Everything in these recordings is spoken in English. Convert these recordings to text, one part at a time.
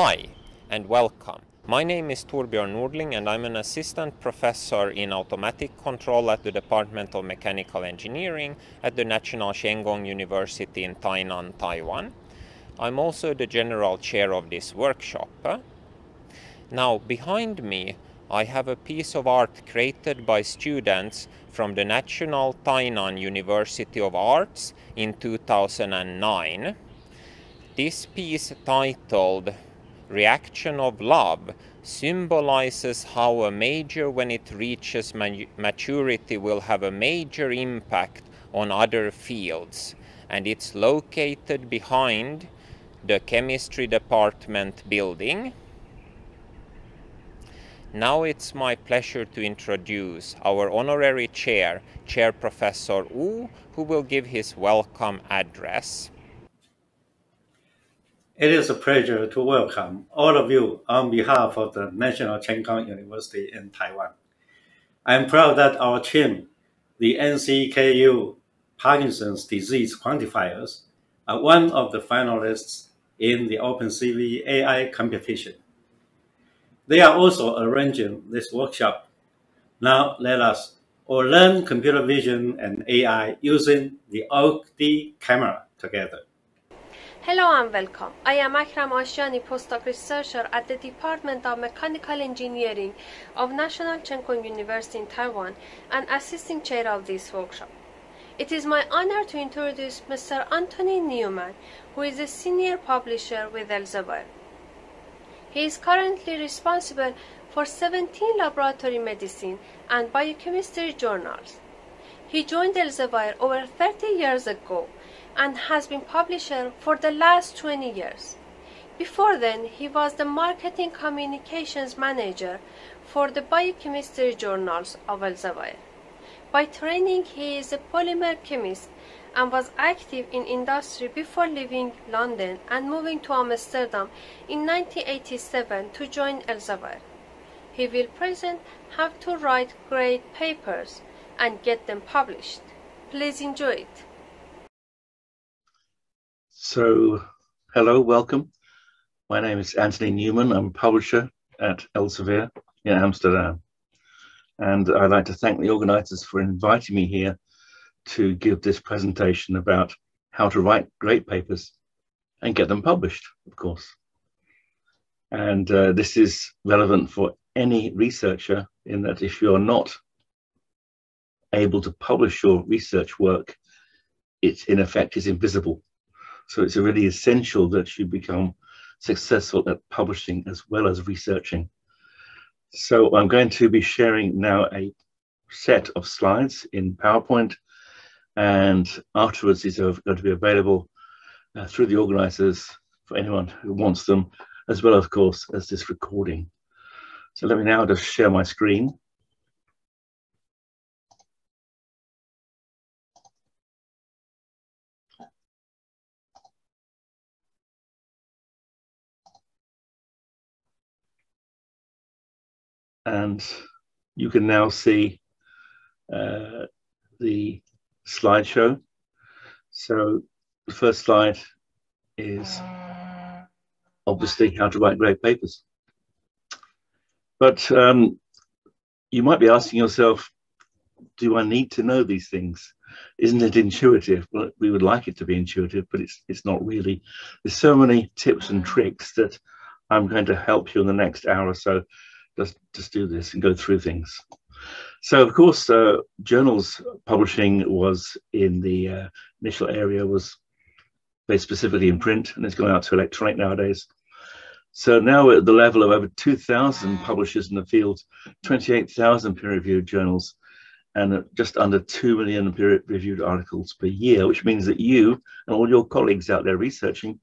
Hi and welcome. My name is Torbjörn Nordling and I'm an assistant professor in automatic control at the Department of Mechanical Engineering at the National Cheng Kung University in Tainan, Taiwan. I'm also the general chair of this workshop. Now, behind me, I have a piece of art created by students from the National Tainan University of Arts in 2009. This piece titled Reaction of Love symbolizes how a major when it reaches maturity will have a major impact on other fields and it's located behind the chemistry department building. Now it's my pleasure to introduce our honorary chair, Chair Professor Wu, who will give his welcome address. It is a pleasure to welcome all of you on behalf of the National Cheng Kung University in Taiwan. I'm proud that our team, the NCKU Parkinson's disease quantifiers, are one of the finalists in the OpenCV AI competition. They are also arranging this workshop. Now let us all learn computer vision and AI using the OAK-D camera together. Hello and welcome. I am Akram Ashjani, postdoc researcher at the Department of Mechanical Engineering of National Cheng Kung University in Taiwan and assisting chair of this workshop. It is my honor to introduce Mr. Anthony Newman, who is a senior publisher with Elsevier. He is currently responsible for 17 laboratory medicine and biochemistry journals. He joined Elsevier over 30 years ago and has been publisher for the last 20 years. Before then, he was the marketing communications manager for the biochemistry journals of Elsevier. By training, he is a polymer chemist and was active in industry before leaving London and moving to Amsterdam in 1987 to join Elsevier. He will present how to write great papers and get them published. Please enjoy it. So, hello, welcome. My name is Anthony Newman. I'm publisher at Elsevier in Amsterdam. And I'd like to thank the organizers for inviting me here to give this presentation about how to write great papers and get them published, of course. And uh, this is relevant for any researcher in that if you're not able to publish your research work, it in effect is invisible. So it's really essential that you become successful at publishing as well as researching. So I'm going to be sharing now a set of slides in PowerPoint and afterwards these are going to be available uh, through the organizers for anyone who wants them, as well, of course, as this recording. So let me now just share my screen. And you can now see uh, the slideshow. So the first slide is obviously how to write great papers. But um, you might be asking yourself, do I need to know these things? Isn't it intuitive? Well, we would like it to be intuitive, but it's it's not really. There's so many tips and tricks that I'm going to help you in the next hour or so just just do this and go through things. So of course, uh, journals publishing was in the uh, initial area was based specifically in print, and it's going out to electronic nowadays. So now we're at the level of over 2,000 publishers in the field, 28,000 peer-reviewed journals, and just under 2 million peer-reviewed articles per year, which means that you and all your colleagues out there researching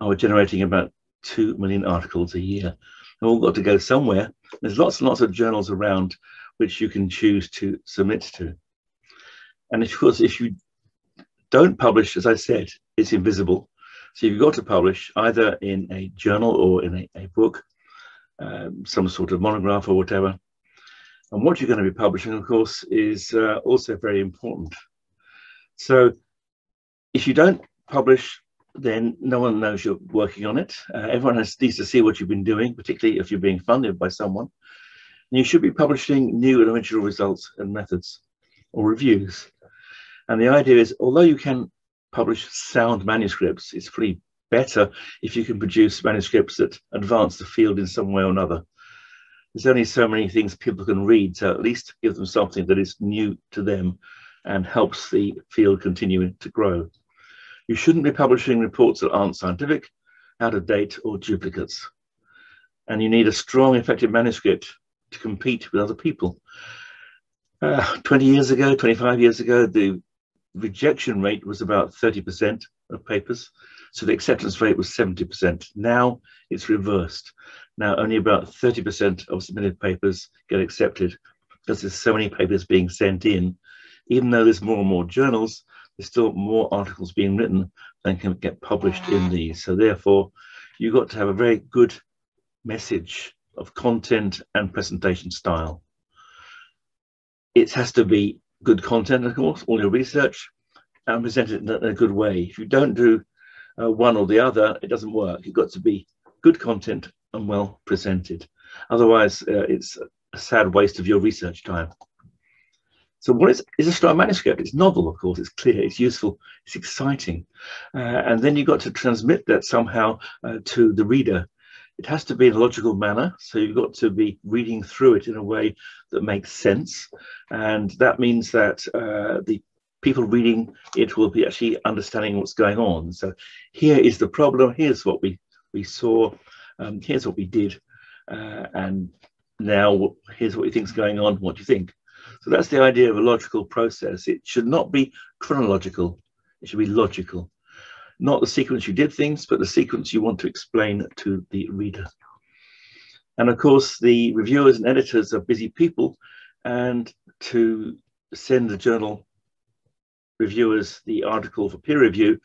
are generating about 2 million articles a year all got to go somewhere. There's lots and lots of journals around which you can choose to submit to. And of course, if you don't publish, as I said, it's invisible. So you've got to publish either in a journal or in a, a book, um, some sort of monograph or whatever. And what you're going to be publishing, of course, is uh, also very important. So if you don't publish then no one knows you're working on it. Uh, everyone has, needs to see what you've been doing, particularly if you're being funded by someone. And you should be publishing new and original results and methods or reviews. And the idea is, although you can publish sound manuscripts, it's pretty better if you can produce manuscripts that advance the field in some way or another. There's only so many things people can read, so at least give them something that is new to them and helps the field continue to grow. You shouldn't be publishing reports that aren't scientific, out of date, or duplicates. And you need a strong, effective manuscript to compete with other people. Uh, 20 years ago, 25 years ago, the rejection rate was about 30% of papers. So the acceptance rate was 70%. Now it's reversed. Now only about 30% of submitted papers get accepted because there's so many papers being sent in. Even though there's more and more journals, there's still more articles being written than can get published in these. So therefore, you've got to have a very good message of content and presentation style. It has to be good content, of course, all your research, and present it in a good way. If you don't do uh, one or the other, it doesn't work. You've got to be good content and well presented. Otherwise, uh, it's a sad waste of your research time. So what is, is a strong manuscript? It's novel, of course, it's clear, it's useful, it's exciting. Uh, and then you've got to transmit that somehow uh, to the reader. It has to be in a logical manner, so you've got to be reading through it in a way that makes sense. And that means that uh, the people reading it will be actually understanding what's going on. So here is the problem, here's what we, we saw, um, here's what we did, uh, and now here's what you think's going on, what do you think? So that's the idea of a logical process. It should not be chronological, it should be logical. Not the sequence you did things, but the sequence you want to explain to the reader. And of course, the reviewers and editors are busy people, and to send the journal reviewers the article for peer review,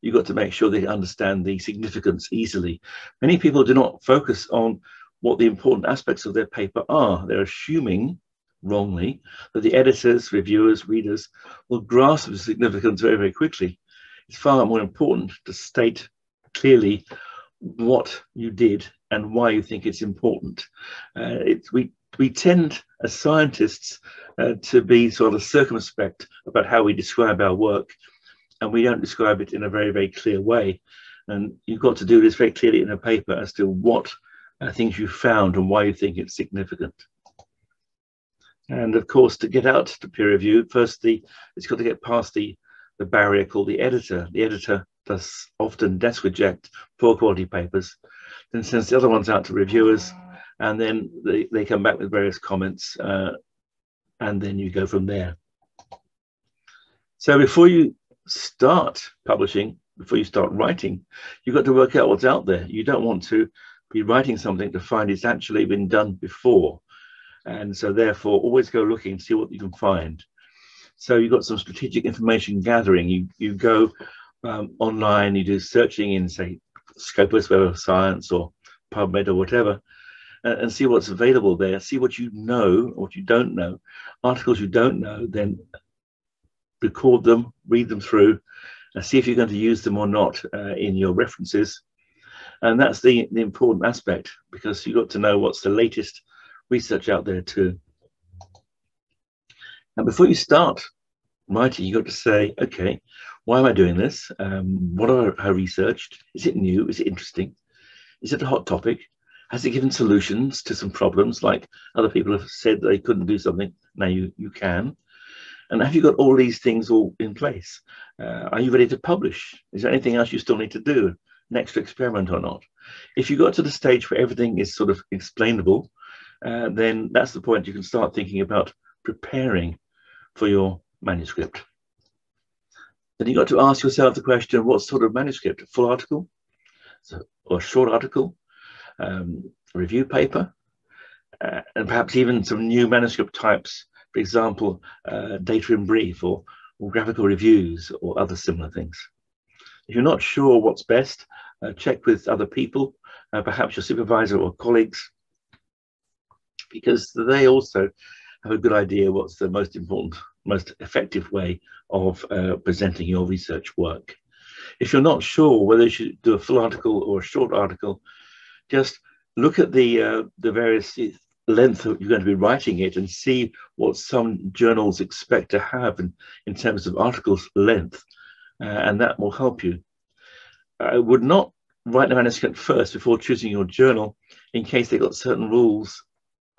you've got to make sure they understand the significance easily. Many people do not focus on what the important aspects of their paper are. They're assuming wrongly that the editors, reviewers, readers will grasp the significance very, very quickly. It's far more important to state clearly what you did and why you think it's important. Uh, it, we, we tend, as scientists, uh, to be sort of circumspect about how we describe our work, and we don't describe it in a very, very clear way. And you've got to do this very clearly in a paper as to what uh, things you found and why you think it's significant. And of course, to get out to peer review, first the, it's got to get past the, the barrier called the editor. The editor does often desk reject poor quality papers, then sends the other ones out to reviewers, and then they, they come back with various comments, uh, and then you go from there. So before you start publishing, before you start writing, you've got to work out what's out there. You don't want to be writing something to find it's actually been done before. And so therefore always go looking, see what you can find. So you've got some strategic information gathering. You, you go um, online, you do searching in say Scopus Web of Science or PubMed or whatever, and, and see what's available there. See what you know, what you don't know. Articles you don't know, then record them, read them through, and see if you're going to use them or not uh, in your references. And that's the, the important aspect because you've got to know what's the latest research out there too. And before you start writing, you've got to say, okay, why am I doing this? Um, what have I researched? Is it new? Is it interesting? Is it a hot topic? Has it given solutions to some problems like other people have said they couldn't do something? Now you, you can. And have you got all these things all in place? Uh, are you ready to publish? Is there anything else you still need to do? An extra experiment or not? If you got to the stage where everything is sort of explainable, uh, then that's the point you can start thinking about preparing for your manuscript. Then you've got to ask yourself the question, what sort of manuscript? A full article so, or a short article, um, review paper, uh, and perhaps even some new manuscript types, for example, uh, data in brief or, or, graphical reviews or other similar things. If you're not sure what's best, uh, check with other people, uh, perhaps your supervisor or colleagues, because they also have a good idea what's the most important, most effective way of uh, presenting your research work. If you're not sure whether you should do a full article or a short article, just look at the uh, the various length you're going to be writing it and see what some journals expect to have in, in terms of articles length, uh, and that will help you. I would not write the manuscript first before choosing your journal in case they've got certain rules.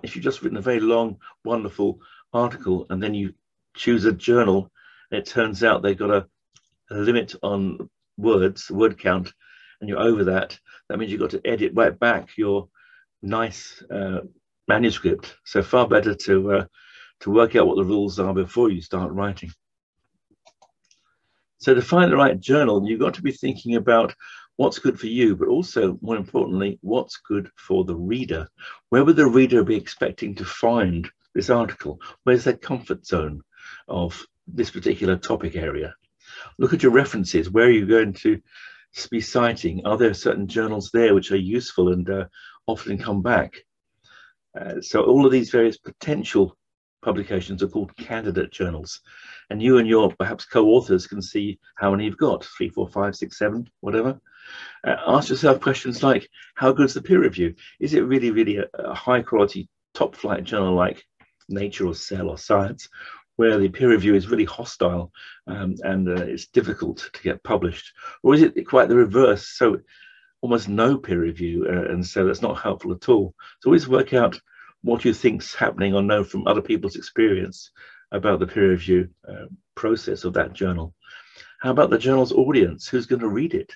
If you've just written a very long, wonderful article and then you choose a journal, and it turns out they've got a, a limit on words, word count, and you're over that, that means you've got to edit right back your nice uh, manuscript. So far better to uh, to work out what the rules are before you start writing. So to find the right journal, you've got to be thinking about what's good for you, but also more importantly, what's good for the reader. Where would the reader be expecting to find this article? Where's their comfort zone of this particular topic area? Look at your references. Where are you going to be citing? Are there certain journals there which are useful and uh, often come back? Uh, so all of these various potential publications are called candidate journals. And you and your perhaps co-authors can see how many you've got, three, four, five, six, seven, whatever. Uh, ask yourself questions like, how good is the peer review? Is it really, really a, a high quality, top flight journal like Nature or Cell or Science, where the peer review is really hostile um, and uh, it's difficult to get published? Or is it quite the reverse? So almost no peer review, uh, and so that's not helpful at all. So always work out what you think's happening or know from other people's experience about the peer review uh, process of that journal. How about the journal's audience? Who's going to read it?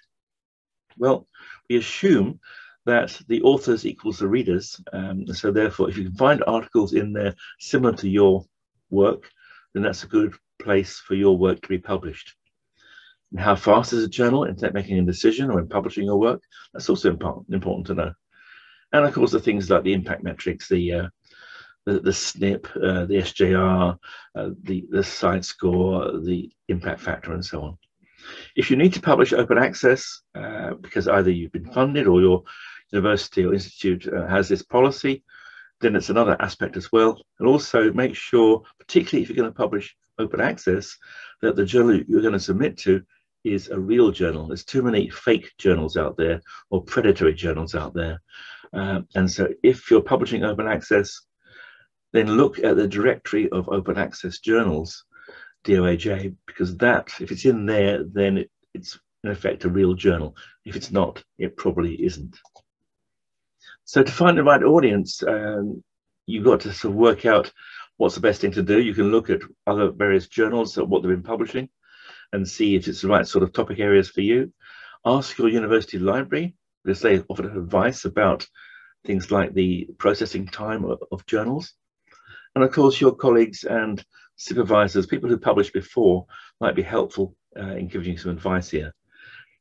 Well, we assume that the authors equals the readers. Um, so therefore, if you can find articles in there similar to your work, then that's a good place for your work to be published. And how fast is a journal in making a decision or in publishing your work? That's also important, important to know. And of course, the things like the impact metrics, the uh, the, the SNIP, uh, the SJR, uh, the, the CiteScore, the impact factor, and so on. If you need to publish open access, uh, because either you've been funded or your university or institute uh, has this policy, then it's another aspect as well. And also make sure, particularly if you're going to publish open access, that the journal you're going to submit to is a real journal. There's too many fake journals out there or predatory journals out there. Uh, and so if you're publishing open access, then look at the directory of open access journals, DOAJ, because that, if it's in there, then it, it's in effect a real journal. If it's not, it probably isn't. So to find the right audience, um, you've got to sort of work out what's the best thing to do. You can look at other various journals, what they've been publishing, and see if it's the right sort of topic areas for you. Ask your university library, because they offer advice about things like the processing time of, of journals. And of course, your colleagues and supervisors, people who published before, might be helpful uh, in giving you some advice here.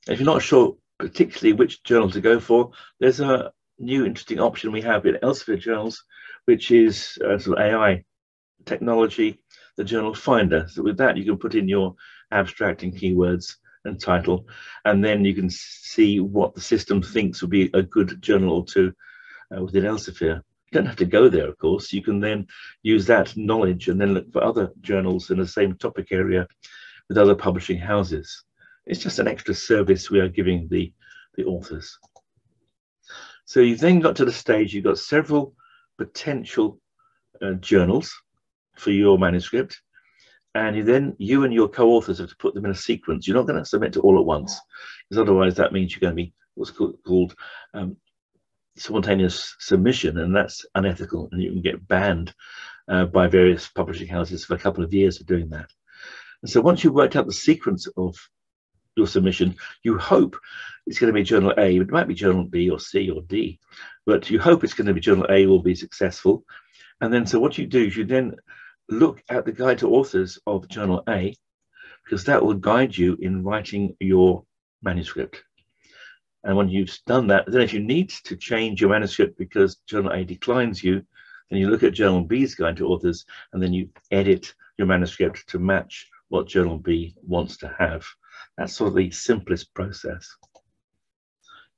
If you're not sure particularly which journal to go for, there's a new interesting option we have in Elsevier journals, which is uh, sort of AI technology, the journal finder. So with that, you can put in your abstract and keywords and title, and then you can see what the system thinks would be a good journal or two uh, within Elsevier. You don't have to go there, of course. You can then use that knowledge and then look for other journals in the same topic area with other publishing houses. It's just an extra service we are giving the, the authors. So you've then got to the stage, you've got several potential uh, journals for your manuscript and you then you and your co-authors have to put them in a sequence. You're not going to submit to all at once, because otherwise that means you're going to be what's called um, simultaneous submission, and that's unethical, and you can get banned uh, by various publishing houses for a couple of years for doing that. And so once you've worked out the sequence of your submission, you hope it's going to be journal A, it might be journal B or C or D, but you hope it's going to be journal A will be successful. And then so what you do is you then look at the guide to authors of Journal A, because that will guide you in writing your manuscript. And when you've done that, then if you need to change your manuscript because Journal A declines you, then you look at Journal B's guide to authors, and then you edit your manuscript to match what Journal B wants to have. That's sort of the simplest process.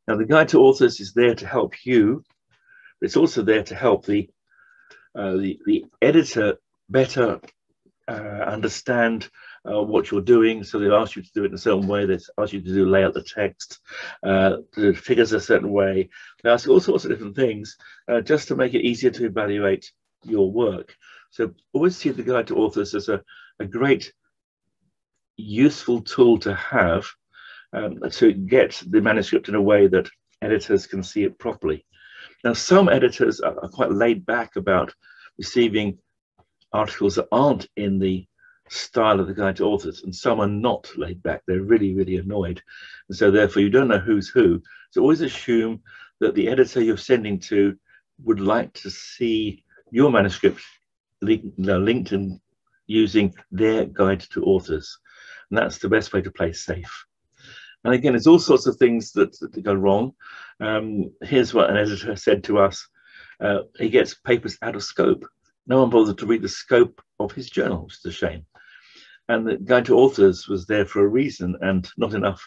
Now, the guide to authors is there to help you, but it's also there to help the uh, the, the editor better uh, understand uh, what you're doing. So they ask you to do it in a certain way. They ask you to do lay out the text, uh, the figures a certain way. They ask all sorts of different things uh, just to make it easier to evaluate your work. So always see the guide to authors as a, a great useful tool to have um, to get the manuscript in a way that editors can see it properly. Now, some editors are, are quite laid back about receiving articles that aren't in the style of the guide to authors, and some are not laid back. They're really, really annoyed. And so therefore you don't know who's who. So always assume that the editor you're sending to would like to see your manuscript link, linked and using their guide to authors. And that's the best way to play safe. And again, there's all sorts of things that, that go wrong. Um, here's what an editor said to us. Uh, he gets papers out of scope. No one bothered to read the scope of his journal, which is a shame. And the guide to authors was there for a reason, and not enough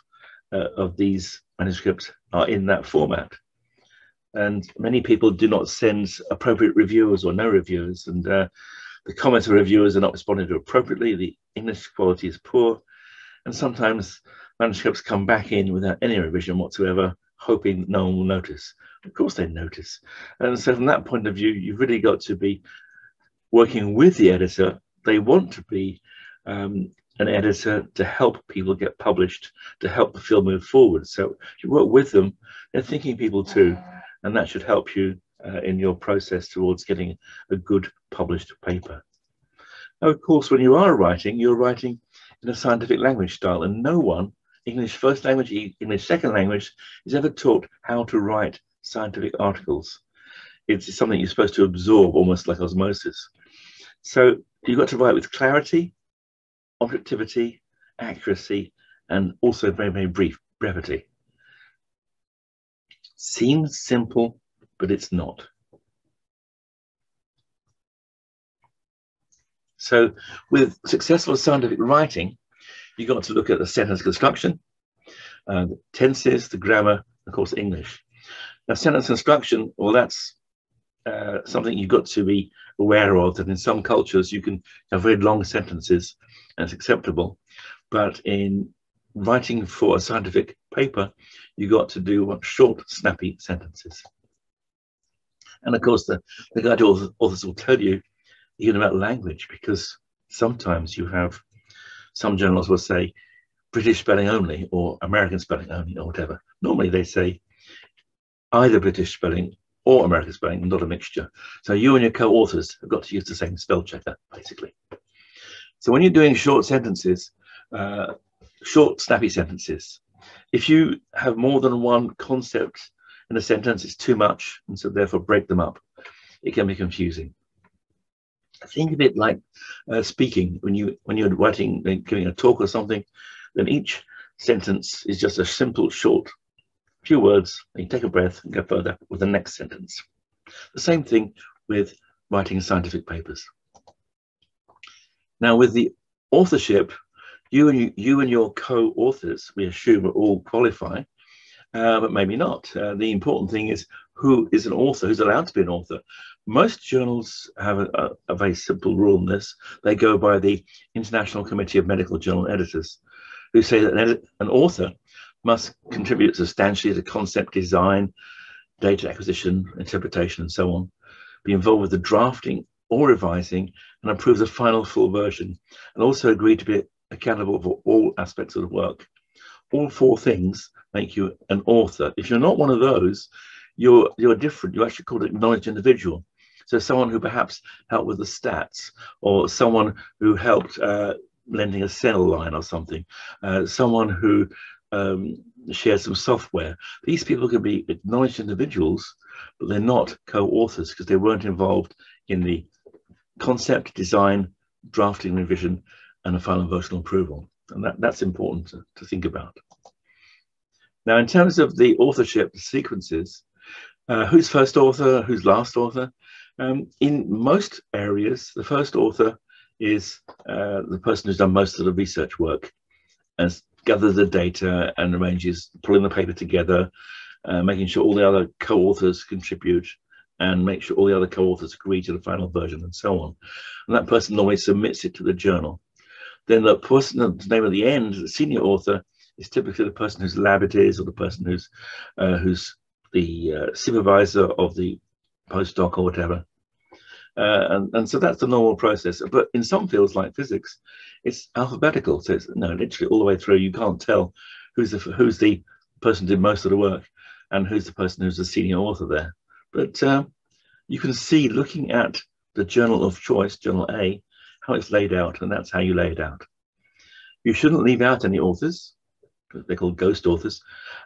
uh, of these manuscripts are in that format. And many people do not send appropriate reviewers or no reviewers, and uh, the comments of reviewers are not responded to appropriately. The English quality is poor, and sometimes manuscripts come back in without any revision whatsoever, hoping no one will notice. Of course, they notice. And so, from that point of view, you've really got to be working with the editor. They want to be um, an editor to help people get published, to help the field move forward. So, you work with them, they're thinking people too, and that should help you uh, in your process towards getting a good published paper. Now, of course, when you are writing, you're writing in a scientific language style, and no one, English first language, English second language, is ever taught how to write scientific articles. It's something you're supposed to absorb almost like osmosis. So you've got to write with clarity, objectivity, accuracy, and also very, very brief brevity. Seems simple, but it's not. So with successful scientific writing, you've got to look at the sentence construction, uh, the tenses, the grammar, of course, English. Now, sentence construction, well, that's uh, something you've got to be aware of that in some cultures you can have very long sentences and it's acceptable. But in writing for a scientific paper, you've got to do short, snappy sentences. And of course, the, the guide authors will tell you even about language because sometimes you have some journals will say British spelling only or American spelling only or whatever. Normally they say either British spelling or American spelling, not a mixture. So you and your co-authors have got to use the same spell checker, basically. So when you're doing short sentences, uh, short, snappy sentences, if you have more than one concept in a sentence, it's too much, and so therefore break them up. It can be confusing think of it like uh, speaking when you when you're writing giving a talk or something then each sentence is just a simple short few words and you take a breath and go further with the next sentence. The same thing with writing scientific papers. Now with the authorship you and you, you and your co-authors we assume are all qualify uh, but maybe not. Uh, the important thing is who is an author who's allowed to be an author. Most journals have a, a, very simple rule on this. They go by the International Committee of Medical Journal Editors, who say that an, edit, an author must contribute substantially to concept design, data acquisition, interpretation, and so on, be involved with the drafting or revising, and approve the final full version, and also agree to be accountable for all aspects of the work. All four things make you an author. If you're not one of those, you're you're different. You're actually called an acknowledged individual. So someone who perhaps helped with the stats, or someone who helped uh, lending a cell line or something, uh, someone who um, shares some software. These people can be acknowledged individuals, but they're not co-authors because they weren't involved in the concept, design, drafting, revision, and a final version approval. And that, that's important to, to think about. Now, in terms of the authorship sequences, uh, who's first author, who's last author? Um, in most areas, the first author is uh, the person who's done most of the research work and gathers the data and arranges pulling the paper together, uh, making sure all the other co-authors contribute and make sure all the other co-authors agree to the final version and so on. And that person normally submits it to the journal. then the person, the name at the end, the senior author, is typically the person whose lab it is, or the person who's uh, who's the uh, supervisor of the postdoc or whatever. Uh, and, and so that's the normal process. But in some fields like physics, it's alphabetical. So it's no, literally all the way through. You can't tell who's the who's the person who did most of the work and who's the person who's the senior author there. But uh, you can see looking at the journal of choice, journal A, how it's laid out, and that's how you lay it out. You shouldn't leave out any authors. They're called ghost authors,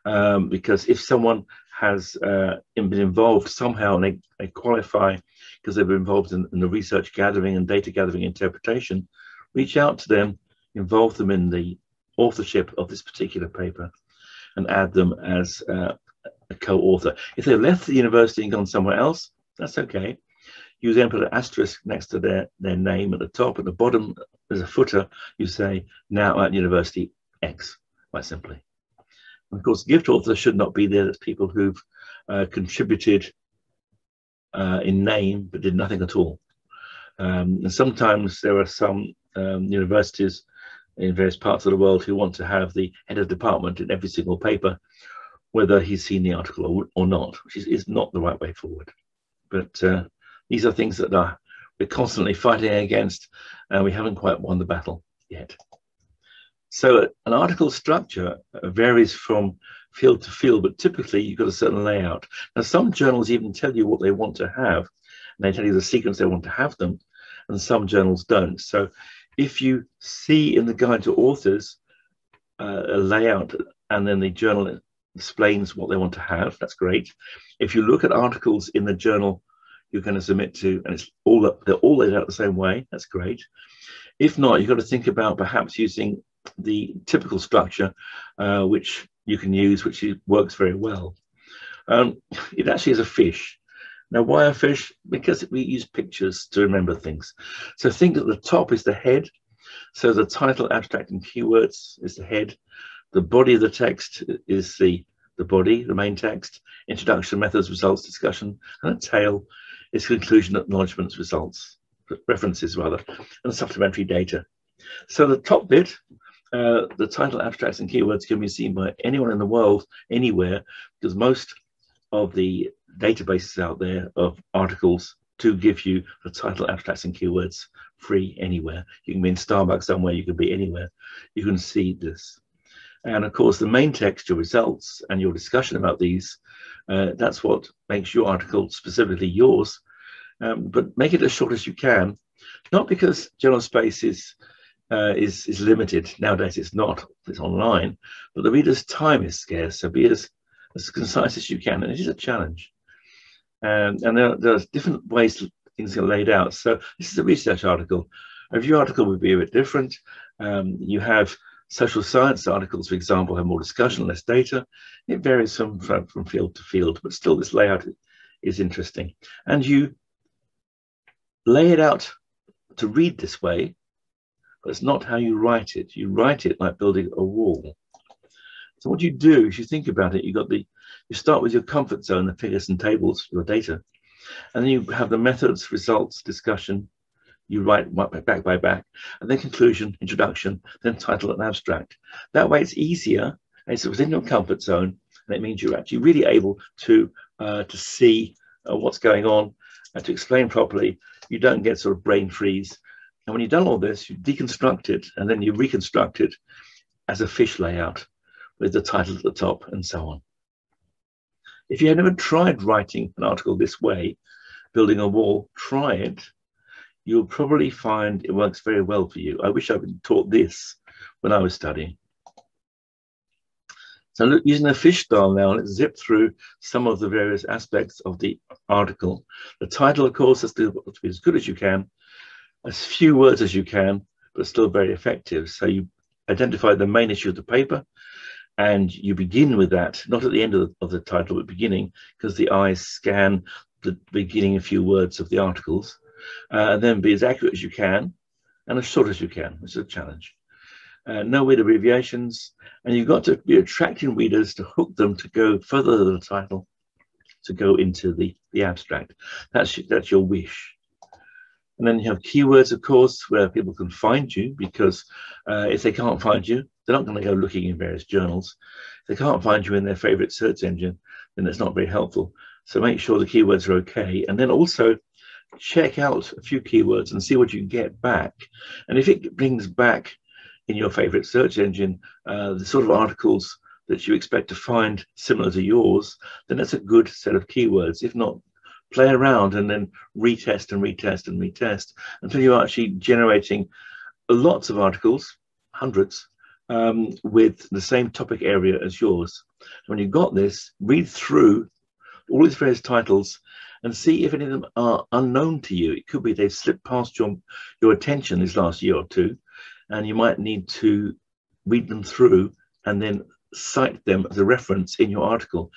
um, because if someone has uh, been involved somehow and they, they qualify because they've been involved in, in, the research gathering and data gathering interpretation, reach out to them, involve them in the authorship of this particular paper, and add them as uh, a co-author. If they've left the university and gone somewhere else, that's okay. You then put an asterisk next to their, their name at the top. At the bottom, there's a footer. You say, now at University X, quite simply. And of course, gift authors should not be there. That's people who've uh, contributed uh, in name but did nothing at all. Um, and sometimes there are some um, universities in various parts of the world who want to have the head of department in every single paper, whether he's seen the article or, or not, which is, is not the right way forward. But uh, these are things that are we're constantly fighting against, and we haven't quite won the battle yet. So an article structure varies from field to field, but typically you've got a certain layout. Now, some journals even tell you what they want to have, and they tell you the sequence they want to have them, and some journals don't. So if you see in the guide to authors uh, a layout and then the journal explains what they want to have, that's great. If you look at articles in the journal you're going to submit to, and it's all up, they're all laid out the same way, that's great. If not, you've got to think about perhaps using the typical structure, uh, which you can use, which works very well. Um, it actually is a fish. Now, why a fish? Because we use pictures to remember things. So think at the top is the head. So the title, abstract, and keywords is the head. The body of the text is the, the body, the main text. Introduction, methods, results, discussion, and a tail is conclusion, acknowledgements, results, references rather, and supplementary data. So the top bit uh, the title abstracts and keywords can be seen by anyone in the world, anywhere, because most of the databases out there of articles do give you the title abstracts and keywords free anywhere. You can be in Starbucks somewhere, you can be anywhere. You can see this. And of course, the main text, your results, and your discussion about these, uh, that's what makes your article specifically yours. Um, but make it as short as you can, not because journal space is uh, is is limited nowadays. It's not. It's online, but the reader's time is scarce. So be as as concise as you can, and it is a challenge. And and there, there's different ways things are laid out. So this is a research article. A review article would be a bit different. Um, you have social science articles, for example, have more discussion, less data. It varies from, from, from field to field, but still this layout is interesting. And you lay it out to read this way but it's not how you write it. You write it like building a wall. So what you do is you think about it, you got the you start with your comfort zone, the figures and tables, your data, and then you have the methods, results, discussion. You write back by back, and then conclusion, introduction, then title and abstract. That way, it's easier. and It's within your comfort zone, and it means you're actually really able to uh, to see uh, what's going on and to explain properly. You don't get sort of brain freeze and when you've done all this, you deconstruct it and then you reconstruct it as a fish layout with the title at the top and so on. If you have never tried writing an article this way, building a wall, try it. You'll probably find it works very well for you. I wish I'd been taught this when I was studying. So look, using the fish style now, let's zip through some of the various aspects of the article. The title, of course, has to be as good as you can as few words as you can, but still very effective. So you identify the main issue of the paper and you begin with that, not at the end of the, of the title, but beginning, because the eyes scan the beginning a few words of the articles, uh, and then be as accurate as you can and as short as you can. It's a challenge. Uh, no weird abbreviations, and you've got to be attracting readers to hook them to go further than the title, to go into the, the abstract. That's, that's your wish. And then you have keywords, of course, where people can find you because uh, if they can't find you, they're not going to go looking in various journals. If they can't find you in their favorite search engine, then it's not very helpful. So make sure the keywords are okay. And then also check out a few keywords and see what you get back. And if it brings back in your favorite search engine uh, the sort of articles that you expect to find similar to yours, then that's a good set of keywords. If not, play around and then retest and retest and retest until you're actually generating lots of articles, hundreds, um, with the same topic area as yours. When you've got this, read through all these various titles and see if any of them are unknown to you. It could be they've slipped past your, your attention this last year or two, and you might need to read them through and then cite them as a reference in your article.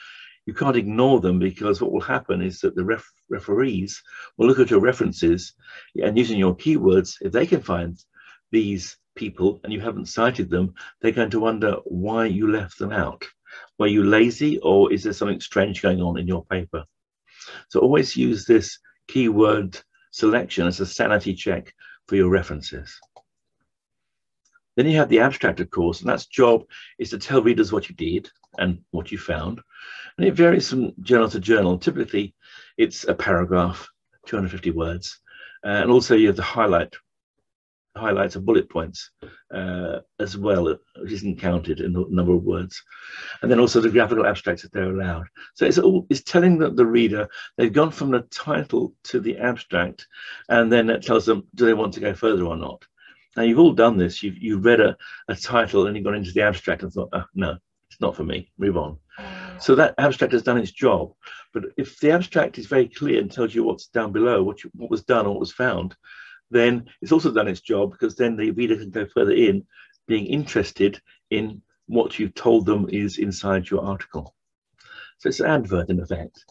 You can't ignore them because what will happen is that the ref referees will look at your references and using your keywords, if they can find these people and you haven't cited them, they're going to wonder why you left them out. Were you lazy or is there something strange going on in your paper? So always use this keyword selection as a sanity check for your references. Then you have the abstract, of course, and that's job is to tell readers what you did and what you found. And it varies from journal to journal. Typically, it's a paragraph, 250 words. Uh, and also you have the highlight highlights of bullet points uh, as well, which isn't counted in the number of words. And then also the graphical abstracts that they're allowed. So it's, all, it's telling the, the reader they've gone from the title to the abstract, and then it tells them, do they want to go further or not? Now, you've all done this. You've, you've read a, a title and you've gone into the abstract and thought, oh, no, it's not for me, move on. Mm. So that abstract has done its job. But if the abstract is very clear and tells you what's down below, what, you, what was done or what was found, then it's also done its job because then the reader can go further in, being interested in what you've told them is inside your article. So it's an advert in effect.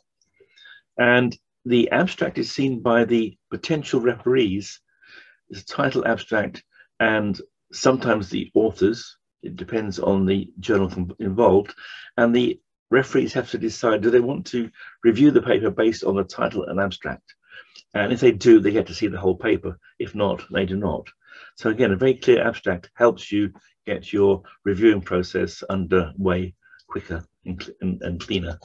And the abstract is seen by the potential referees the title abstract and sometimes the authors, it depends on the journal involved, and the referees have to decide do they want to review the paper based on the title and abstract. And if they do, they get to see the whole paper. If not, they do not. So again, a very clear abstract helps you get your reviewing process underway quicker and, and, and cleaner.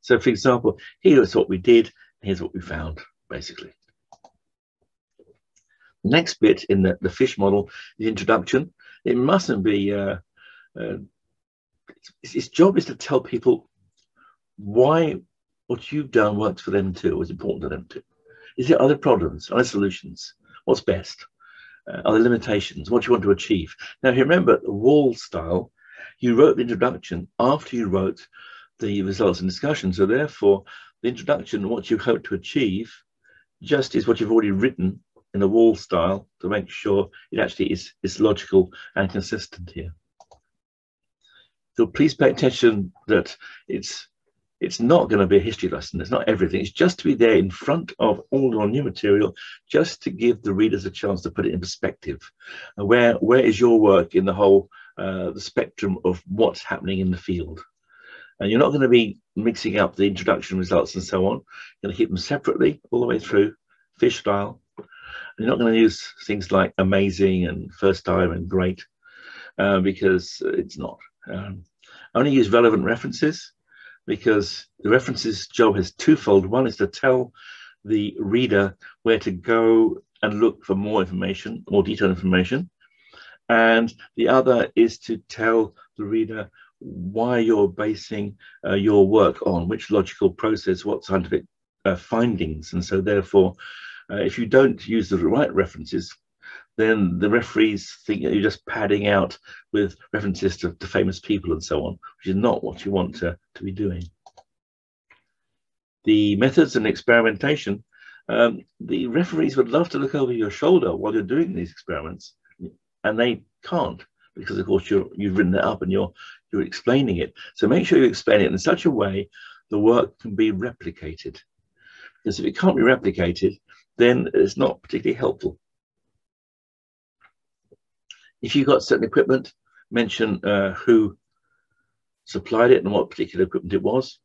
So for example, here's what we did, here's what we found, basically. The Next bit in the, the fish model, the introduction. It mustn't be, uh, uh, its, its job is to tell people why what you've done works for them too, is important to them too. Is there other problems, other solutions? What's best? Uh, are there limitations? What do you want to achieve? Now, if you remember the wall style, you wrote the introduction after you wrote the results and discussion. So therefore, the introduction, what you hope to achieve, just is what you've already written in the wall style to make sure it actually is, is logical and consistent here. So please pay attention that it's it's not going to be a history lesson. It's not everything. It's just to be there in front of all your new material, just to give the readers a chance to put it in perspective. Where where is your work in the whole uh, the spectrum of what's happening in the field? And you're not going to be mixing up the introduction results and so on. You're going to keep them separately all the way through, fish style. You're not going to use things like amazing and first time and great uh, because it's not. Um, only use relevant references because the references job is twofold. One is to tell the reader where to go and look for more information, more detailed information. And the other is to tell the reader why you're basing uh, your work on, which logical process, what scientific uh, findings. And so therefore, uh, if you don't use the right references, then the referees think that you're just padding out with references to, to famous people and so on, which is not what you want to, to be doing. The methods and experimentation, um, the referees would love to look over your shoulder while you're doing these experiments, and they can't because, of course, you're, you've written it up and you're you're explaining it. So make sure you explain it in such a way the work can be replicated. Because if it can't be replicated, then it's not particularly helpful. If you've got certain equipment, mention uh, who supplied it and what particular equipment it was.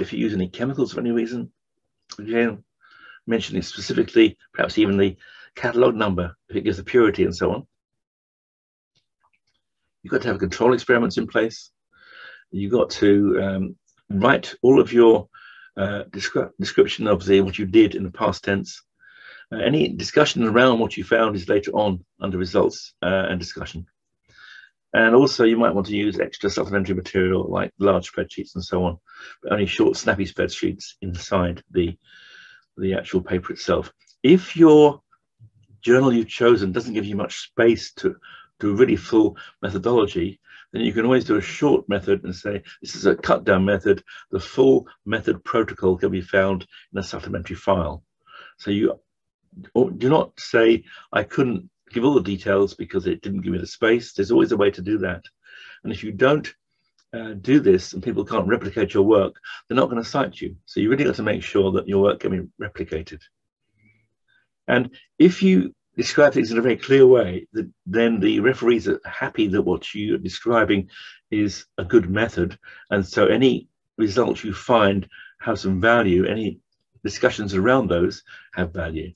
If you use any chemicals for any reason, again, mentioning specifically, perhaps even the catalog number, if it gives the purity and so on. You've got to have control experiments in place. You've got to um, write all of your uh, descri description of the what you did in the past tense. Uh, any discussion around what you found is later on under results uh, and discussion. And also you might want to use extra supplementary material like large spreadsheets and so on, but only short snappy spreadsheets inside the, the actual paper itself. If your journal you've chosen doesn't give you much space to do really full methodology, then you can always do a short method and say, this is a cut down method. The full method protocol can be found in a supplementary file. So you do not say, I couldn't give all the details because it didn't give me the space. There's always a way to do that. And if you don't uh, do this and people can't replicate your work, they're not going to cite you. So you really got to make sure that your work can be replicated. And if you describe things in a very clear way, that then the referees are happy that what you're describing is a good method. And so any results you find have some value, any discussions around those have value.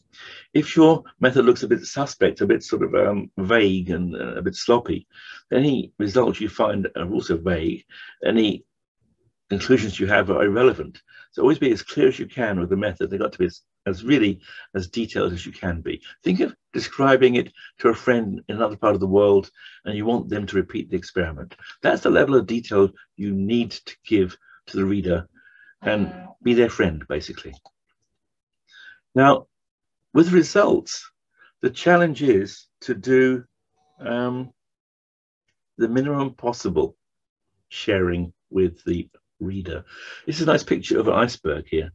If your method looks a bit suspect, a bit sort of um, vague and uh, a bit sloppy, any results you find are also vague. Any conclusions you have are irrelevant. So always be as clear as you can with the method. They've got to be as, as really as detailed as you can be. Think of describing it to a friend in another part of the world and you want them to repeat the experiment. That's the level of detail you need to give to the reader and be their friend, basically. Now, with results, the challenge is to do um, the minimum possible sharing with the reader. This is a nice picture of an iceberg here.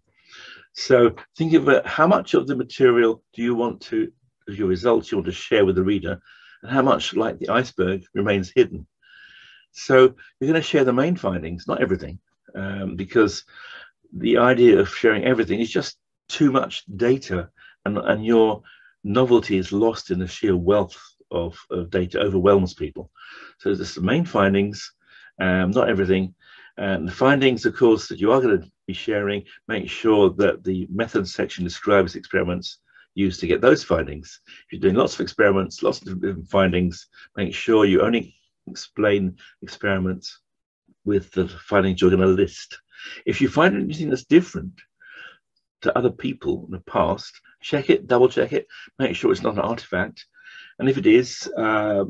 So think about how much of the material do you want to, of your results, you want to share with the reader, and how much, like the iceberg, remains hidden. So you're going to share the main findings, not everything, um, because the idea of sharing everything is just too much data, and, and your novelty is lost in the sheer wealth of, of data, overwhelms people. So there's the main findings, um, not everything, and the findings, of course, that you are going to be sharing, make sure that the methods section describes experiments used to get those findings. If you're doing lots of experiments, lots of different findings, make sure you only explain experiments with the findings you're going to list. If you find anything that's different to other people in the past, check it, double check it, make sure it's not an artifact. And if it is uh,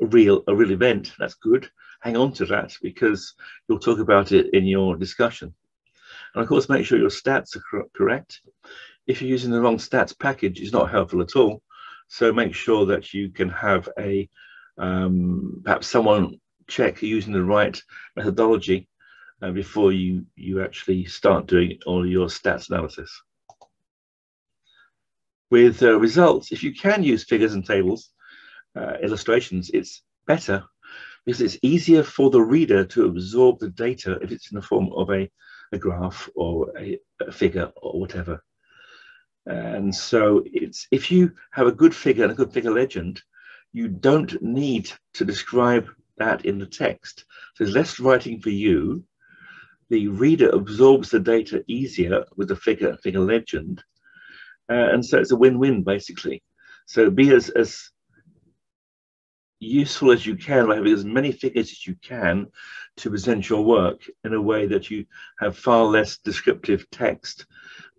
a real a real event, that's good hang on to that because you'll talk about it in your discussion. And of course, make sure your stats are correct. If you're using the wrong stats package, it's not helpful at all. So make sure that you can have a um, perhaps someone check using the right methodology uh, before you you actually start doing all your stats analysis. With uh, results, if you can use figures and tables, uh, illustrations, it's better because it's easier for the reader to absorb the data if it's in the form of a, a graph or a, a figure or whatever. And so it's if you have a good figure and a good figure legend, you don't need to describe that in the text. So there's less writing for you. The reader absorbs the data easier with the figure figure legend. Uh, and so it's a win-win basically. So be as, as useful as you can by having as many figures as you can to present your work in a way that you have far less descriptive text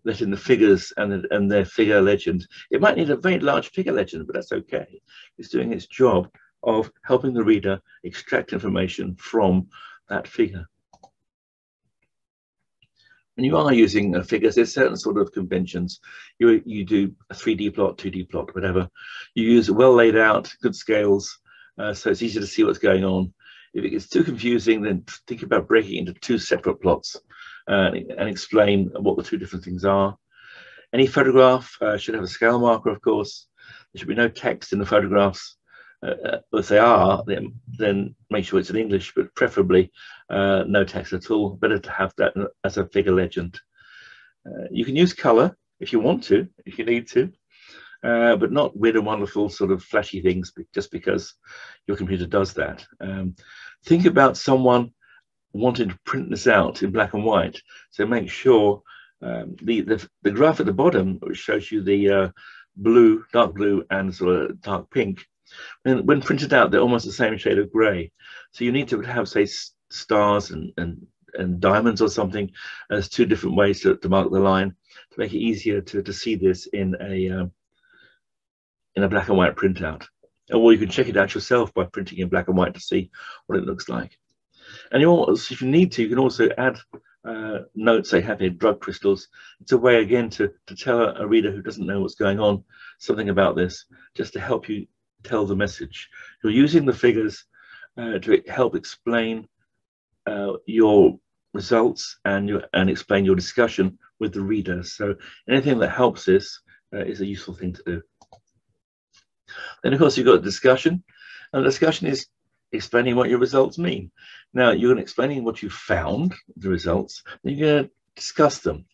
letting the figures and, and their figure legend. It might need a very large figure legend, but that's okay. It's doing its job of helping the reader extract information from that figure. When you are using figures, there's certain sort of conventions. You, you do a 3D plot, 2D plot, whatever. You use well laid out, good scales, uh, so it's easy to see what's going on. If it gets too confusing, then think about breaking into two separate plots uh, and explain what the two different things are. Any photograph uh, should have a scale marker, of course. There should be no text in the photographs. Uh, uh if they are, then, then make sure it's in English, but preferably uh, no text at all. Better to have that as a figure legend. You can use color if you want to, if you need to uh, but not weird and wonderful sort of flashy things just because your computer does that. Um, think about someone wanting to print this out in black and white. So make sure um, the, the, the graph at the bottom, which shows you the uh, blue, dark blue, and sort of dark pink, when, when printed out, they're almost the same shade of gray. So you need to have, say, stars and, and, and diamonds or something as two different ways to, to mark the line to make it easier to, to see this in a um, in a black and white printout. Or you can check it out yourself by printing in black and white to see what it looks like. And you also, if you need to, you can also add uh, notes they have here, drug crystals. It's a way again to, to tell a, a, reader who doesn't know what's going on something about this, just to help you tell the message. You're using the figures uh, to help explain uh, your results and your, and explain your discussion with the reader. So anything that helps this uh, is a useful thing to do. Then of course you've got discussion, and discussion is explaining what your results mean. Now you're explaining what you found, the results, you're going to discuss them.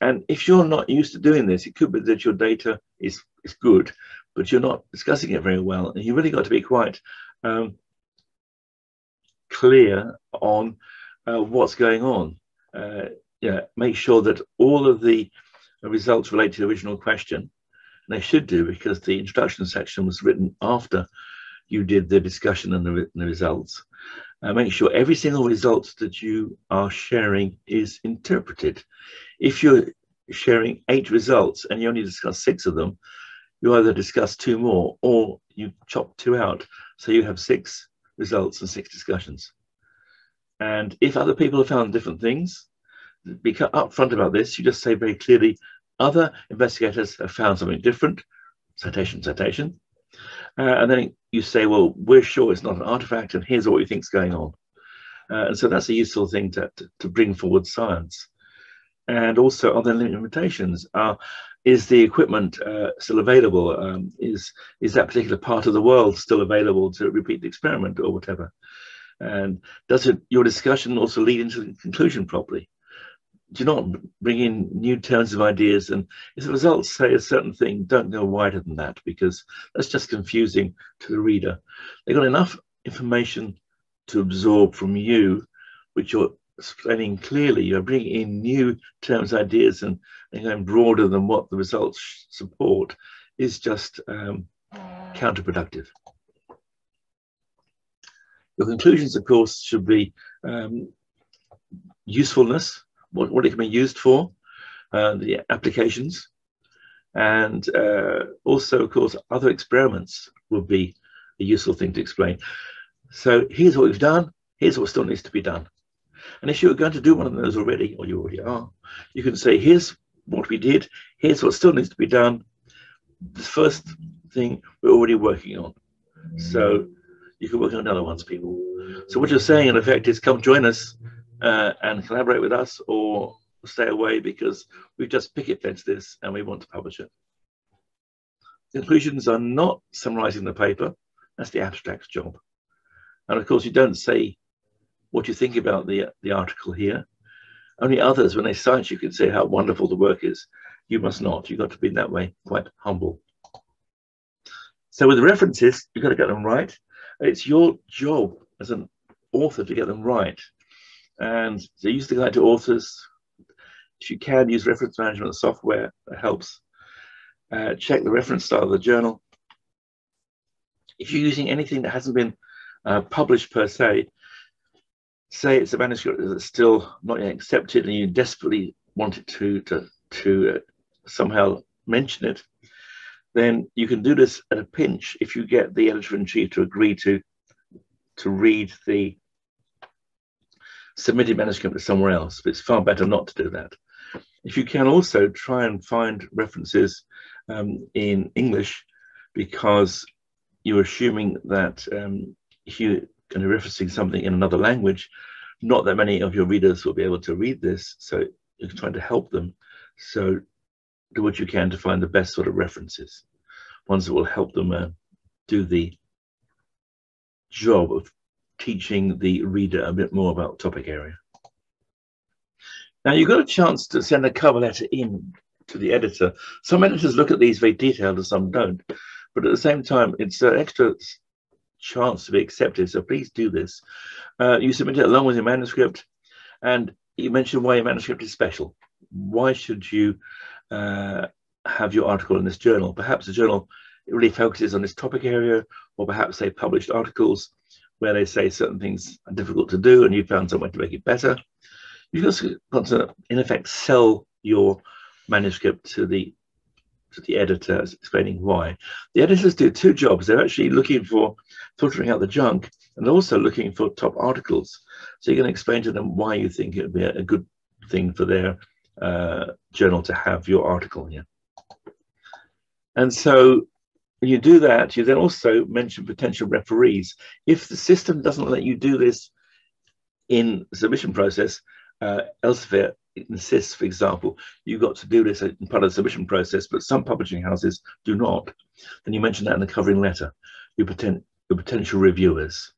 And if you're not used to doing this, it could be that your data is, is good, but you're not discussing it very well. And you really got to be quite um, clear on uh, what's going on. Uh, yeah, make sure that all of the results relate to the original question. They should do because the introduction section was written after you did the discussion and the, the results. Uh, make sure every single result that you are sharing is interpreted. If you're sharing eight results and you only discuss six of them, you either discuss two more or you chop two out. So you have six results and six discussions. And if other people have found different things, be upfront about this. You just say very clearly, other investigators have found something different, citation, citation. Uh, and then you say, well, we're sure it's not an artifact, and here's what we think is going on. Uh, and so that's a useful thing to, to, to, bring forward science. And also, are there limitations? Uh, is the equipment uh, still available? Um, is, is that particular part of the world still available to repeat the experiment or whatever? And does it, your discussion also lead into the conclusion properly? Do not bring in new terms of ideas. And if the results say a certain thing, don't go wider than that because that's just confusing to the reader. They've got enough information to absorb from you, which you're explaining clearly. You're bringing in new terms, ideas, and, and going broader than what the results support is just um, counterproductive. Your conclusions, of course, should be um, usefulness, what, what it can be used for, uh, the applications, and uh, also, of course, other experiments would be a useful thing to explain. So here's what we've done, here's what still needs to be done. And if you're going to do one of those already, or you already are, you can say, here's what we did, here's what still needs to be done. The first thing we're already working on. So you can work on other ones, people. So what you're saying, in effect, is come join us uh, and collaborate with us, or stay away because we've just picket fenced this and we want to publish it. Conclusions are not summarizing the paper. That's the abstract's job. And of course, you don't say what you think about the, the article here. Only others, when they cite you, can say how wonderful the work is. You must not. You've got to be in that way quite humble. So with references, you've got to get them right. It's your job as an author to get them right. And so use the guide to authors. If you can, use reference management software, that helps. Uh, check the reference style of the journal. If you're using anything that hasn't been uh, published per se, say it's a manuscript that's still not yet accepted and you desperately want it to, to, to uh, somehow mention it, then you can do this at a pinch if you get the editor-in-chief to agree to to read the submitted manuscript to somewhere else. But it's far better not to do that. If you can also try and find references um, in English, because you're assuming that um, if you're referencing something in another language, not that many of your readers will be able to read this. So you're trying to help them. So do what you can to find the best sort of references, ones that will help them uh, do the job of teaching the reader a bit more about topic area. Now you've got a chance to send a cover letter in to the editor. Some editors look at these very detailed and some don't, but at the same time, it's an extra chance to be accepted. So please do this. Uh, you submit it along with your manuscript and you mention why your manuscript is special why should you uh, have your article in this journal? Perhaps the journal really focuses on this topic area, or perhaps they published articles where they say certain things are difficult to do and you found some way to make it better. You've got to, in effect, sell your manuscript to the to the editors, explaining why. The editors do two jobs. They're actually looking for filtering out the junk and also looking for top articles. So you can explain to them why you think it would be a good thing for their uh, journal to have your article here. And so when you do that, you then also mention potential referees. If the system doesn't let you do this in the submission process, uh, Elsevier insists, for example, you've got to do this in part of the submission process, but some publishing houses do not. Then you mention that in the covering letter, your, poten your potential reviewers.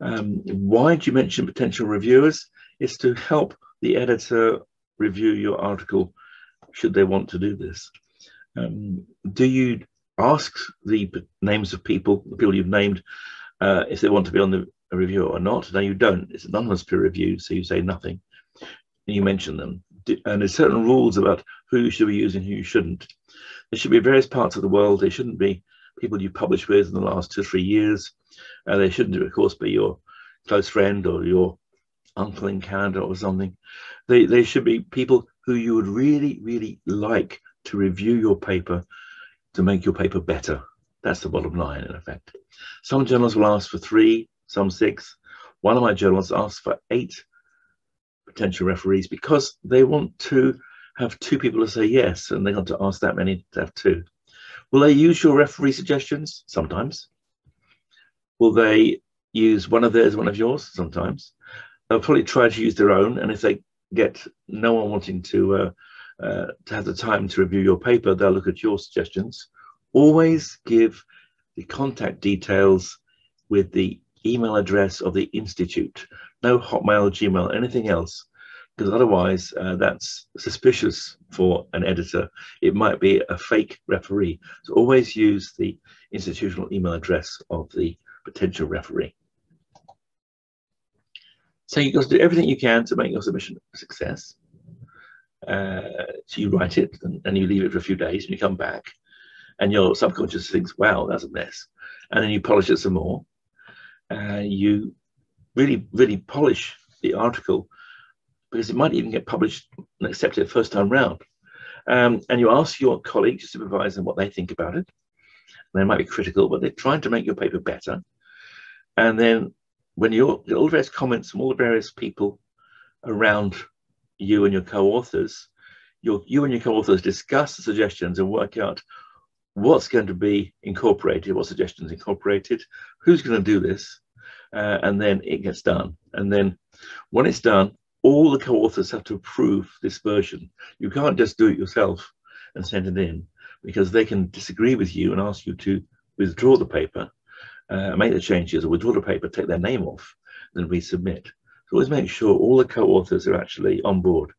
Um, why do you mention potential reviewers? It's to help the editor review your article should they want to do this. Um, do you ask the names of people, the people you've named, uh, if they want to be on the review or not? No, you don't. It's anonymous peer review, so you say nothing. You mention them. And there's certain rules about who you should be using, who you shouldn't. There should be various parts of the world. They shouldn't be people you published with in the last two three years. Uh, they shouldn't, of course, be your close friend or your uncle in Canada or something. They, they should be people who you would really, really like to review your paper to make your paper better. That's the bottom line, in effect. Some journals will ask for three, some six. One of my journals asked for eight potential referees because they want to have two people to say yes, and they want to ask that many to have two. Will they use your referee suggestions? Sometimes. Will they use one of theirs, one of yours? Sometimes. They'll probably try to use their own, and if they get no one wanting to uh, uh, to have the time to review your paper, they'll look at your suggestions. Always give the contact details with the email address of the institute. No Hotmail, Gmail, anything else, because otherwise uh, that's suspicious for an editor. It might be a fake referee. So always use the institutional email address of the potential referee. So you've got to do everything you can to make your submission a success. Uh, so you write it and, and, you leave it for a few days and you come back and your subconscious thinks, wow, that's a mess. And then you polish it some more. Uh, you really, really polish the article because it might even get published and accepted first time round. Um, and you ask your colleagues, your supervisor, what they think about it. And they might be critical, but they're trying to make your paper better. And then when you get all the various comments from all the various people around you and your co-authors, your, you and your co-authors discuss the suggestions and work out what's going to be incorporated, what suggestions incorporated, who's going to do this, uh, and then it gets done. And then when it's done, all the co-authors have to approve this version. You can't just do it yourself and send it in because they can disagree with you and ask you to withdraw the paper, uh, make the changes, or withdraw the paper, take their name off, then resubmit. So always make sure all the co-authors are actually on board.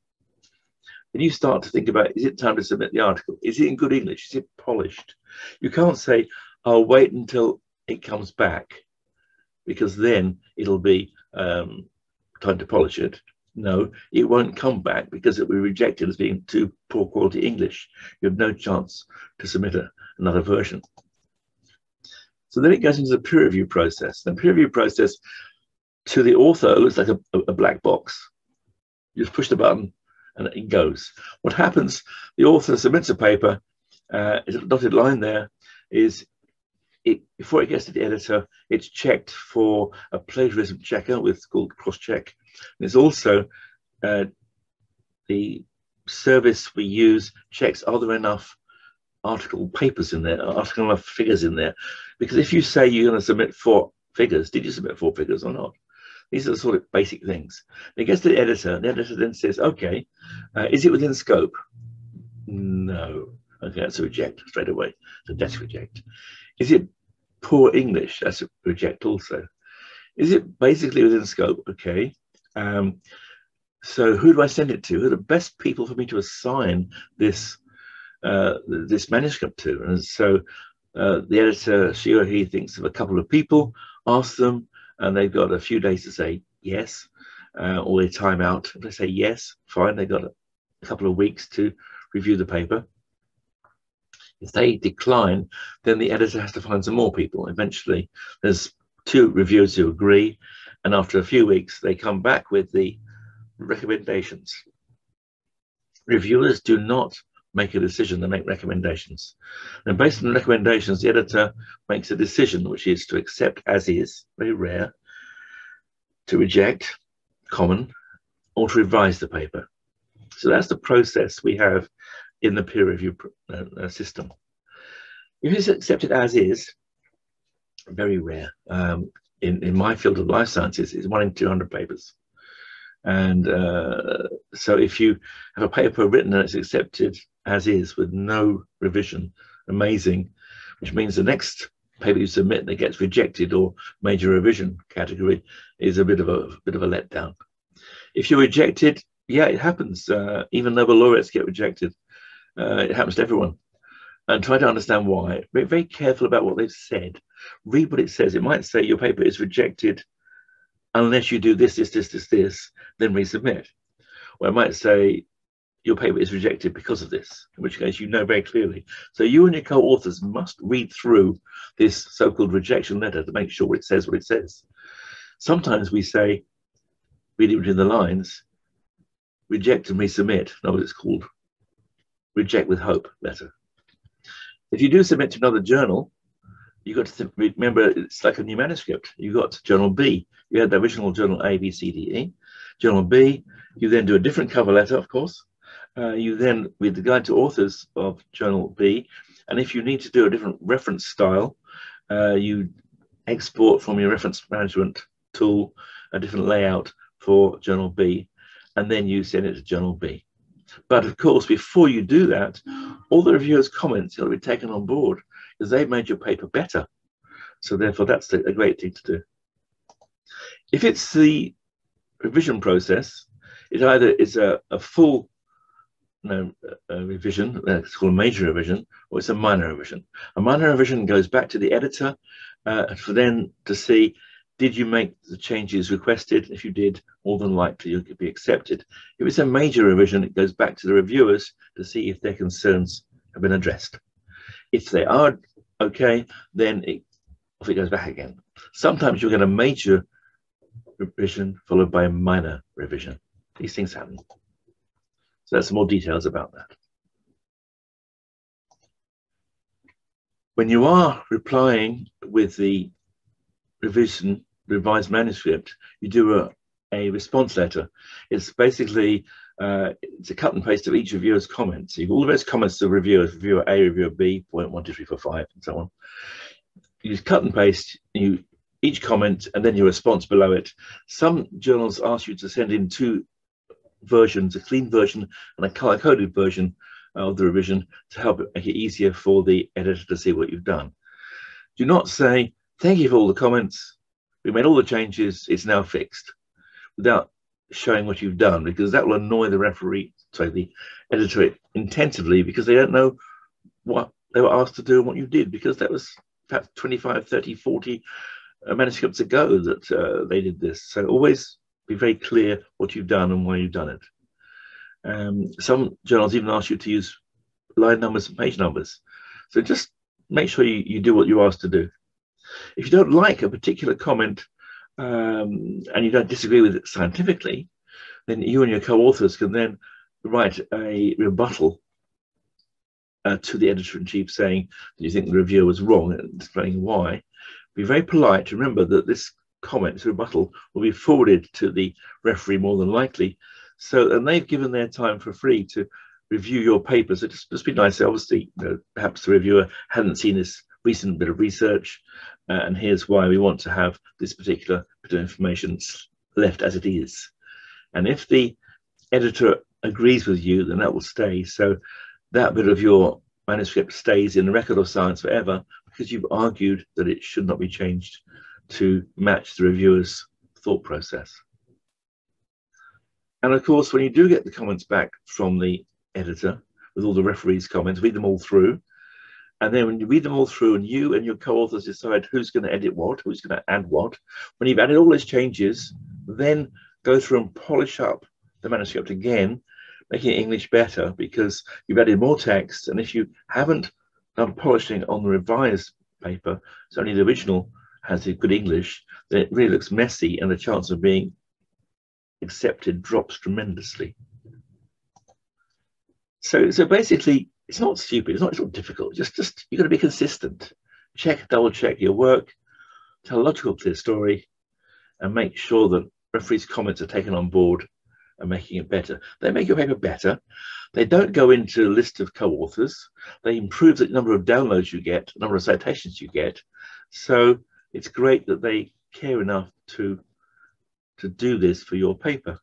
Then you start to think about, is it time to submit the article? Is it in good English? Is it polished? You can't say, I'll wait until it comes back because then it'll be um, time to polish it. No, it won't come back because it will be rejected as being too poor quality English. You have no chance to submit a, another version. So then it goes into the peer review process. The peer review process to the author, it looks like a, a black box. You just push the button and it goes. What happens, the author submits a paper, uh, a dotted line there, is it, before it gets to the editor, it's checked for a plagiarism checker with called CrossCheck. There's also uh, the service we use checks are there enough article papers in there, article enough figures in there? Because if you say you're going to submit four figures, did you submit four figures or not? These are the sort of basic things. It gets to the editor, the editor then says, okay, uh, is it within scope? No. Okay, that's a reject straight away. So that's reject. Is it poor English? That's a reject also. Is it basically within scope? Okay. Um, so who do I send it to? Who are the best people for me to assign this uh, this manuscript to? And so uh, the editor, she or he, thinks of a couple of people, asks them, and they've got a few days to say yes, uh, or they time out. If they say yes, fine, they've got a couple of weeks to review the paper. If they decline, then the editor has to find some more people. Eventually, there's two reviewers who agree, and after a few weeks, they come back with the recommendations. Reviewers do not make a decision, they make recommendations. And based on the recommendations, the editor makes a decision, which is to accept as is, very rare, to reject, common, or to revise the paper. So that's the process we have in the peer review uh, uh, system. If it's accepted as is, very rare. Um, in, in my field of life sciences, it's one in 200 papers. And uh, so if you have a paper written and it's accepted as is with no revision, amazing, which means the next paper you submit that gets rejected or major revision category is a bit of a, a bit of a letdown. If you're rejected, yeah, it happens. Uh, even Nobel laureates get rejected. Uh, it happens to everyone. And try to understand why. Be very careful about what they've said. Read what it says. It might say your paper is rejected unless you do this, this, this, this, this, then resubmit. Or it might say your paper is rejected because of this, in which case you know very clearly. So you and your co-authors must read through this so-called rejection letter to make sure it says what it says. Sometimes we say, read it between the lines, reject and resubmit. No, it's called reject with hope letter. If you do submit to another journal, you got to remember it's like a new manuscript. You got journal B. You had the original journal A, B, C, D, E. Journal B. You then do a different cover letter, of course. Uh, you then read the guide to authors of journal B, and if you need to do a different reference style, uh, you export from your reference management tool a different layout for journal B, and then you send it to journal B. But of course, before you do that, all the reviewers' comments will be taken on board they've made your paper better. So therefore, that's a great thing to do. If it's the revision process, it either is a, a full you know, a revision, it's called a major revision, or it's a minor revision. A minor revision goes back to the editor uh, for then to see did you make the changes requested? If you did, more than likely you could be accepted. If it's a major revision, it goes back to the reviewers to see if their concerns have been addressed. If they are okay, then it, off it goes back again. Sometimes you'll get a major revision followed by a minor revision. These things happen. So that's some more details about that. When you are replying with the revision revised manuscript, you do a, a response letter. It's basically uh, it's a cut and paste of each reviewer's comments. So all the various comments to reviewers, reviewer A, reviewer B, point one, two, three, four, five, and so on. You just cut and paste you each comment and then your response below it. Some journals ask you to send in two versions, a clean version and a color-coded version of the revision to help make it easier for the editor to see what you've done. Do not say, thank you for all the comments, we made all the changes, it's now fixed, without showing what you've done, because that will annoy the referee, sorry, the editor intensively, because they don't know what they were asked to do and what you did, because that was perhaps 25, 30, 40 uh, manuscripts ago that uh, they did this. So always be very clear what you've done and why you've done it. Um, some journals even ask you to use line numbers and page numbers. So just make sure you, you do what you're asked to do. If you don't like a particular comment um, and you don't disagree with it scientifically, then you and your co-authors can then write a rebuttal uh, to the editor-in-chief saying that you think the reviewer was wrong and explaining why. Be very polite. Remember that this comment, this rebuttal, will be forwarded to the referee more than likely. So, and they've given their time for free to review your paper. So just, just be nice. Obviously, you know, perhaps the reviewer hadn't seen this recent bit of research, uh, and here's why we want to have this particular bit of information left as it is. And if the editor agrees with you, then that will stay. So that bit of your manuscript stays in the record of science forever because you've argued that it should not be changed to match the reviewer's thought process. And of course, when you do get the comments back from the editor with all the referee's comments, read them all through. And then when you read them all through and you and your co-authors decide who's going to edit what, who's going to add what, when you've added all those changes, then go through and polish up the manuscript again making English better because you've added more text. And if you haven't done polishing on the revised paper, so only the original has a good English, then it really looks messy and the chance of being accepted drops tremendously. So, so basically, it's not stupid. It's not, it's not difficult. Just, just you've got to be consistent. Check, double check your work, tell a logical, clear story, and make sure that referees' comments are taken on board and making it better. They make your paper better. They don't go into a list of co-authors. They improve the number of downloads you get, the number of citations you get. So it's great that they care enough to to do this for your paper.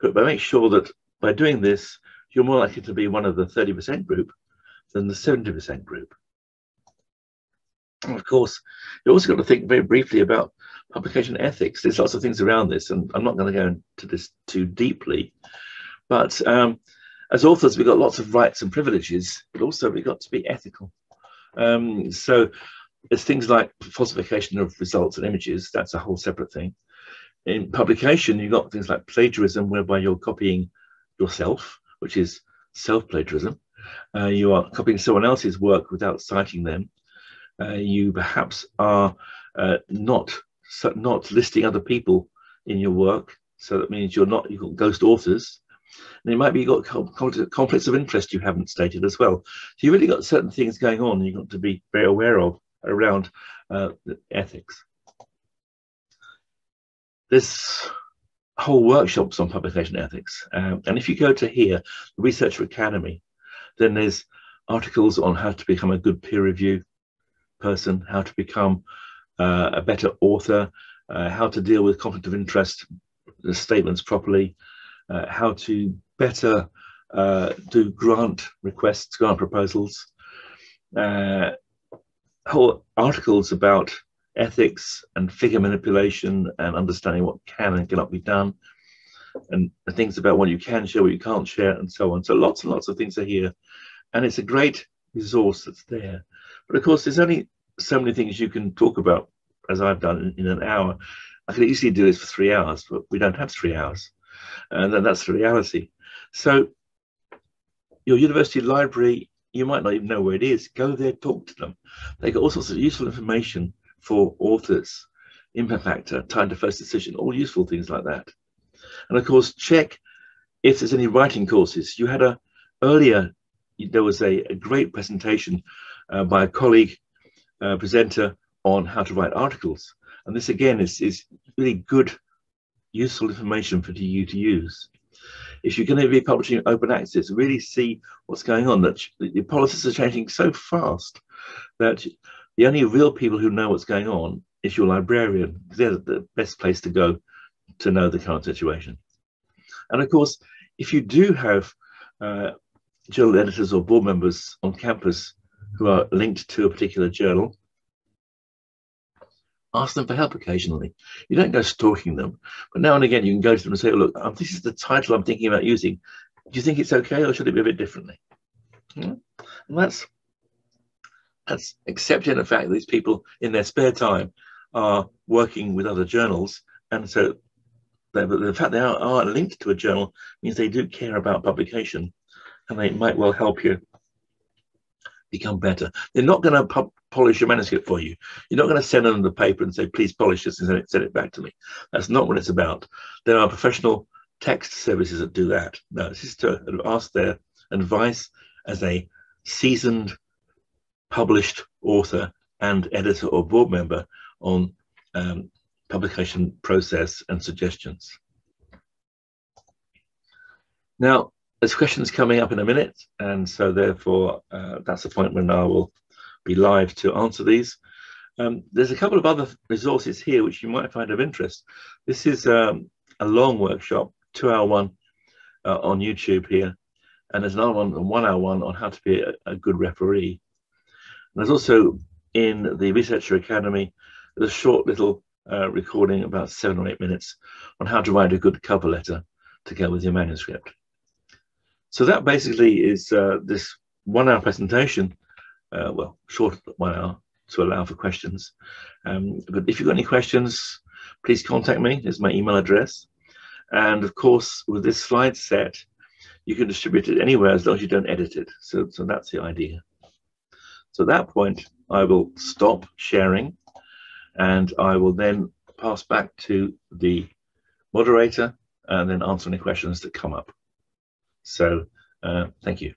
But, but make sure that by doing this, you're more likely to be one of the 30% group than the 70% group. Of course, you also got to think very briefly about publication ethics. There's lots of things around this, and I'm not going to go into this too deeply. But um, as authors, we've got lots of rights and privileges, but also we've got to be ethical. Um, so there's things like falsification of results and images. That's a whole separate thing. In publication, you've got things like plagiarism, whereby you're copying yourself which is self-plagiarism. Uh, you are copying someone else's work without citing them. Uh, you perhaps are uh, not not listing other people in your work, so that means you're not you've got ghost authors. And it might be you've got conflicts of interest you haven't stated as well. So you've really got certain things going on, you've got to be very aware of around uh, ethics. This whole workshops on publication ethics. Um, and if you go to here, the Researcher Academy, then there's articles on how to become a good peer review person, how to become uh, a better author, uh, how to deal with conflict of interest statements properly, uh, how to better uh, do grant requests, grant proposals, uh, whole articles about ethics and figure manipulation and understanding what can and cannot be done and things about what you can share, what you can't share, and so on. So lots and lots of things are here. And it's a great resource that's there. But of course, there's only so many things you can talk about, as I've done in, in an hour. I could easily do this for three hours, but we don't have three hours. And then that's the reality. So your university library, you might not even know where it is. Go there, talk to them. They got all sorts of useful information for authors, impact factor, time to first decision, all useful things like that. And of course, check if there's any writing courses. You had a earlier, there was a, a great presentation uh, by a colleague uh, presenter on how to write articles. And this again is, is really good, useful information for you to use. If you're going to be publishing open access, really see what's going on. That the policies are changing so fast that the only real people who know what's going on is your librarian. because They're the best place to go to know the current situation. And of course, if you do have uh, journal editors or board members on campus who are linked to a particular journal, ask them for help occasionally. You don't go stalking them, but now and again you can go to them and say, look, um, this is the title I'm thinking about using. Do you think it's okay or should it be a bit differently? Yeah. And that's that's accepting the fact that these people in their spare time are working with other journals. And so the, fact they are, are linked to a journal means they do care about publication and they might well help you become better. They're not going to polish your manuscript for you. You're not going to send them the paper and say, please polish this and send it, send it back to me. That's not what it's about. There are professional text services that do that. No, it's just to ask their advice as a seasoned published author and editor or board member on um, publication process and suggestions. Now, there's questions coming up in a minute, and so therefore uh, that's the point when I will be live to answer these. Um, there's a couple of other resources here which you might find of interest. This is um, a long workshop, two-hour one uh, on YouTube here, and there's another one, one-hour one on how to be a, a good referee. There's also in the Researcher Academy a short little uh, recording, about seven or eight minutes, on how to write a good cover letter to go with your manuscript. So that basically is uh, this one-hour presentation, uh, well, short one hour to allow for questions. Um, but if you've got any questions, please contact me. There's my email address. And of course, with this slide set, you can distribute it anywhere as long as you don't edit it. So, so that's the idea. So at that point, I will stop sharing and I will then pass back to the moderator and then answer any questions that come up. So uh, thank you.